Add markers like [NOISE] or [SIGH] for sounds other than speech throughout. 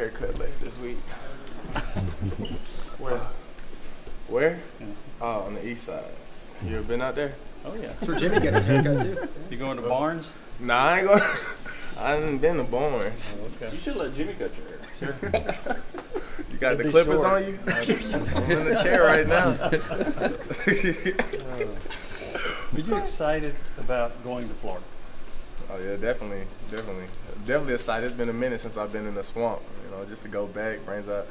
haircut later this week. [LAUGHS] Where? Where? Yeah. Oh, on the east side. You ever been out there? Oh yeah. That's where Jimmy gets his haircut too. [LAUGHS] You going to Barnes? Nah, I ain't going. [LAUGHS] I haven't been to Barnes. Oh, okay. You should let Jimmy cut your hair. Sure. You got It'd the clippers short. on you? I'm in the chair right now. Are you excited about going to Florida? Oh yeah, definitely, definitely, definitely excited. It's been a minute since I've been in the swamp. You know, just to go back brings a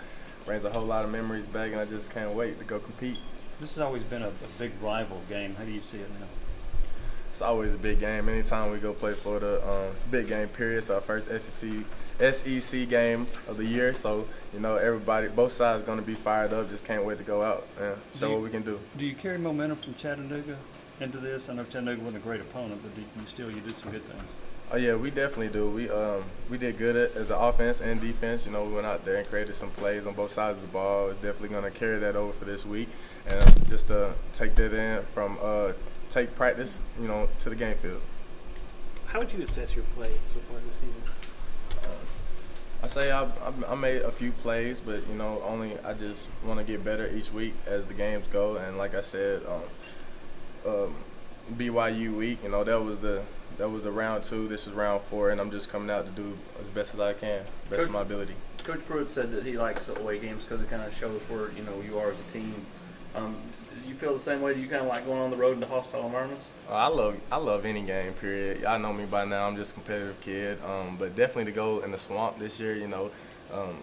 brings a whole lot of memories back, and I just can't wait to go compete. This has always been a, a big rival game. How do you see it now? It's always a big game. Anytime we go play Florida, um, it's a big game. Period. It's our first SEC SEC game of the year, so you know everybody, both sides, going to be fired up. Just can't wait to go out and show you- what we can do. Do you carry momentum from Chattanooga into this? I know Chattanooga wasn't a great opponent, but do you still you did some good things. Oh yeah, we definitely do. We um we did good at, as an offense and defense. You know, we went out there and created some plays on both sides of the ball. We're definitely going to carry that over for this week, and uh, just uh, take that in from uh, take practice, you know, to the game field. How would you assess your play so far this season? I say I, I, I made a few plays, but you know, only I just want to get better each week as the games go. And like I said, um, um, BYU week, you know, that was the that was the round two. This is round four, and I'm just coming out to do as best as I can, best of my ability. Coach Pruitt said that he likes the away games because it kind of shows where you know you are as a team. Um, you feel the same way? Do you kind of like going on the road into hostile environments? Uh, I love I love any game. Period. Y'all know me by now. I'm just a competitive kid. Um, but definitely to go in the swamp this year, you know, um,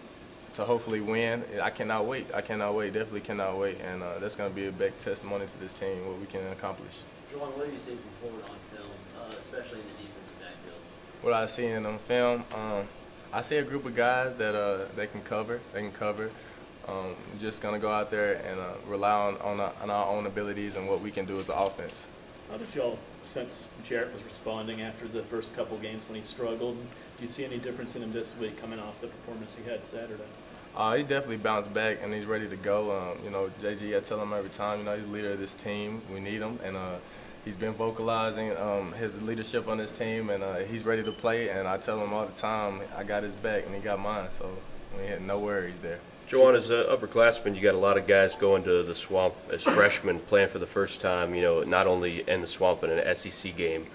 to hopefully win. I cannot wait. I cannot wait. Definitely cannot wait. And uh, that's going to be a big testimony to this team what we can accomplish. Jauan, what have you seen from Florida on film, uh, especially in the defensive backfield? What I see in them film, um, I see a group of guys that uh, they can cover. They can cover. Um, just gonna go out there and uh, rely on on our, on our own abilities and what we can do as an offense. How did y'all sense Jarrett was responding after the first couple games when he struggled? Do you see any difference in him this week coming off the performance he had Saturday? Uh, he definitely bounced back and he's ready to go. Um, you know, JG, I tell him every time, you know, he's leader of this team. We need him, and uh, he's been vocalizing um, his leadership on this team, and uh, he's ready to play. And I tell him all the time, I got his back, and he got mine. So we had no worries there. Jauan, as an upperclassman, you got a lot of guys going to the swamp as freshmen, playing for the first time. You know, not only in the swamp but in an SEC game.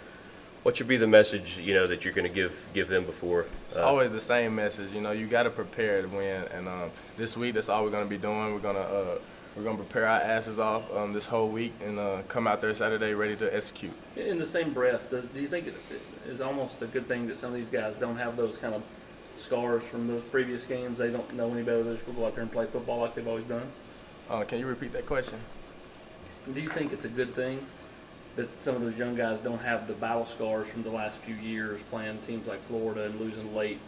What should be the message you know that you're going to give give them before? It's uh, always the same message. You know, you got to prepare to win. And um, this week, that's all we're gonna be doing. We're gonna uh, we're gonna prepare our asses off um, this whole week and uh, come out there Saturday ready to execute. In the same breath, do, do you think it is almost a good thing that some of these guys don't have those kind of scars from those previous games? They don't know any better. They just go out there and play football like they've always done. Uh, can you repeat that question? Do you think it's a good thing that some of those young guys don't have the battle scars from the last few years playing teams like Florida and losing late,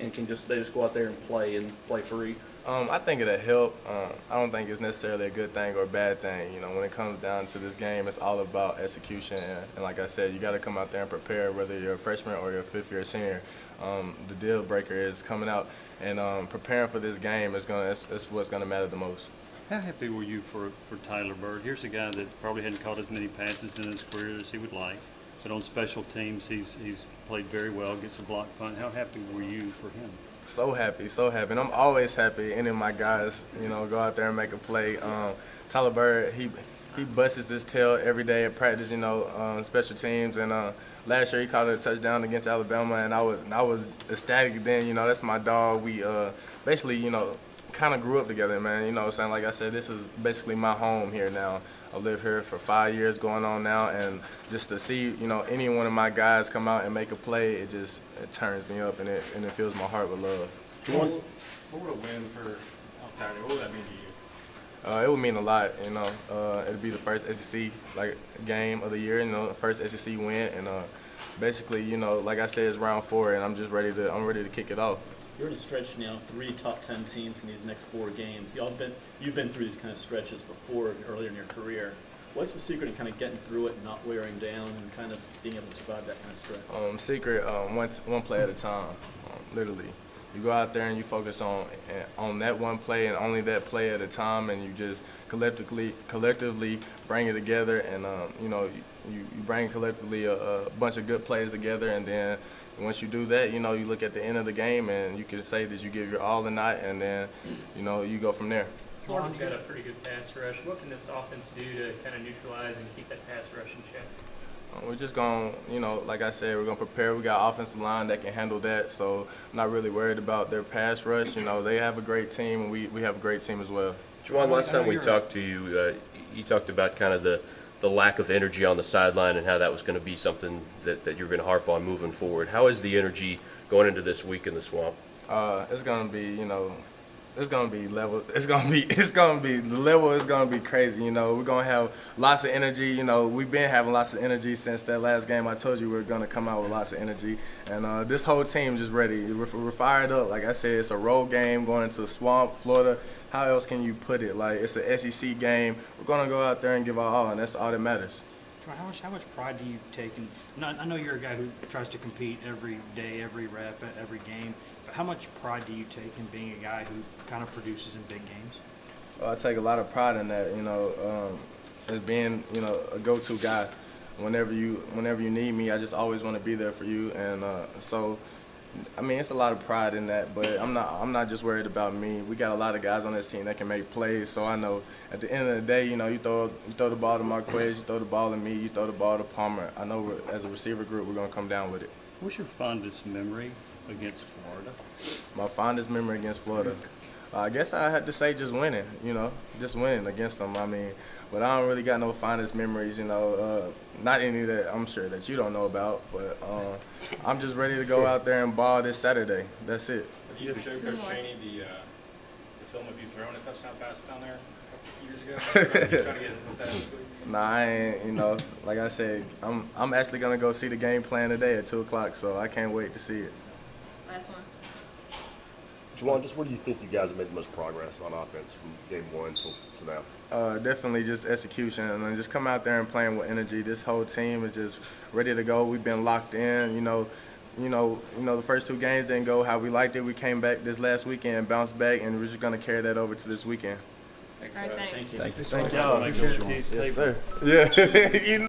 and can just they just go out there and play and play free? Um, I think it'll help. Um, I don't think it's necessarily a good thing or a bad thing. You know, when it comes down to this game, it's all about execution. And, and like I said, you got to come out there and prepare, whether you're a freshman or you're a fifth year senior. Um, the deal breaker is coming out and um, preparing for this game is gonna. It's, what's gonna matter the most. How happy were you for, for Tyler Byrd? Here's a guy that probably hadn't caught as many passes in his career as he would like, but on special teams, he's he's played very well, gets a block punt. How happy were you for him? So happy, so happy. And I'm always happy any of my guys, you know, go out there and make a play. Um, Tyler Byrd, he he busts his tail every day at practice, you know, um, special teams. And uh, last year he caught a touchdown against Alabama, and I was I was ecstatic then. You know, that's my dog. We uh, basically, you know, kind of grew up together, man. You know, what I'm saying like I said, this is basically my home here now. I live here for five years going on now, and just to see, you know, any one of my guys come out and make a play, it just it turns me up and it and it fills my heart with love. Jauan, What would a win for Saturday? What would that mean to you? Uh, it would mean a lot, you know. Uh, it'd be the first SEC like game of the year, you know, the first SEC win, and uh, basically, you know, like I said, it's round four, and I'm just ready to I'm ready to kick it off. You're in a stretch now, three top ten teams in these next four games. Y'all been you've been through these kind of stretches before earlier in your career. What's the secret in kind of getting through it and not wearing down and kind of being able to survive that kind of stretch? Um, secret, um, one one play at a time, um, literally. You go out there and you focus on eh, on that one play and only that play at a time, and you just collectively collectively bring it together, and um, you know you, you bring collectively a, a bunch of good plays together, and then once you do that, you know, you look at the end of the game and you can say that you give your all or not, and then, you know, you go from there. Florida's got a pretty good pass rush. What can this offense do to kind of neutralize and keep that pass rush in check? Uh, We're just going, to you know, like I said, we're going to prepare. We got offensive line that can handle that, so I'm not really worried about their pass rush. You know, they have a great team, and we, we have a great team as well. Jauan, last time we talked to you, uh, you talked about kind of the, the lack of energy on the sideline and how that was going to be something that, that you're going to harp on moving forward. How is the energy going into this week in the swamp? Uh, it's gonna be, you know, it's gonna be level. It's gonna be, [LAUGHS] it's gonna be the level is gonna be crazy. You know, we're gonna have lots of energy. You know, we've been having lots of energy since that last game. I told you we are gonna come out with lots of energy, and uh, this whole team just ready. We're, we're fired up. Like I said, it's a road game going into Swamp, Florida. How else can you put it? Like it's an SEC game. We're gonna go out there and give our all, and that's all that matters. How much, how much pride do you take in? I know you're a guy who tries to compete every day, every rep, every game. But how much pride do you take in being a guy who kind of produces in big games? I take a lot of pride in that, you know, um, as being, you know, a go-to guy. Whenever you, whenever you need me, I just always want to be there for you, and uh, so, I mean, it's a lot of pride in that. But I'm not, I'm not just worried about me. We got a lot of guys on this team that can make plays, so I know at the end of the day, you know, you throw, you throw the ball to Marquez, you throw the ball to me, you throw the ball to Palmer. I know we're, as a receiver group, we're gonna come down with it. What's your fondest memory against Florida? My fondest memory against Florida. I guess I had to say just winning, you know, just winning against them. I mean, but I don't really got no fondest memories, you know, uh, not any that I'm sure that you don't know about. But uh, I'm just ready to go out there and ball this Saturday. That's it. Have you showed Coach Chaney the, uh, the film of you throwing a touchdown pass down there years ago? [LAUGHS] Trying to get with that this week. Nah, I ain't, you know, like I said, I'm I'm actually gonna go see the game plan today at two o'clock, so I can't wait to see it. Last one. Jauan, just where do you think you guys have made the most progress on offense from game one to, to now? Uh, definitely just execution and then just come out there and playing with energy. This whole team is just ready to go. We've been locked in. You know, you know, you know. The first two games didn't go how we liked it. We came back this last weekend, bounced back, and we're just gonna carry that over to this weekend. All right, thanks. Thank you, thank y'all. Make sure Keith's Yes, sir. Yeah. [LAUGHS] you